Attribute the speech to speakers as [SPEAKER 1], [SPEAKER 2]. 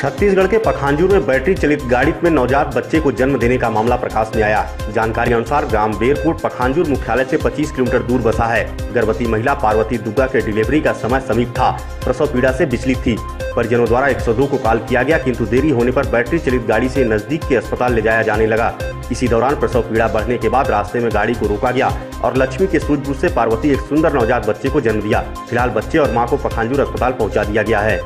[SPEAKER 1] छत्तीसगढ़ के पखांजूर में बैटरी चलित गाड़ी में नवजात बच्चे को जन्म देने का मामला प्रकाश में आया। जानकारी अनुसार ग्राम बेरपुर पखांजूर मुख्यालय से 25 किलोमीटर दूर बसा है। गर्भवती महिला पार्वती दुग्गा के डिलीवरी का समय समीप था। प्रसव पीड़ा से विचलित थी। परिजनों द्वारा 102 को कॉल किया गया, किंतु देरी होने पर बैटरी चलित गाड़ी से नज़दीक के अस्पताल ले जाया जाने लगा। इसी दौरान प्रसव पीड़ा बढ़ने के बाद रास्ते में गाड़ी को रोका गया और लक्ष्मी के सूझबूझ से पार्वती एक सुंदर नवजात बच्चे को जन्म दिया। फ़िलहाल बच्चे और माँ को पखांजूर अस्पताल पहुँचा दिया गया है।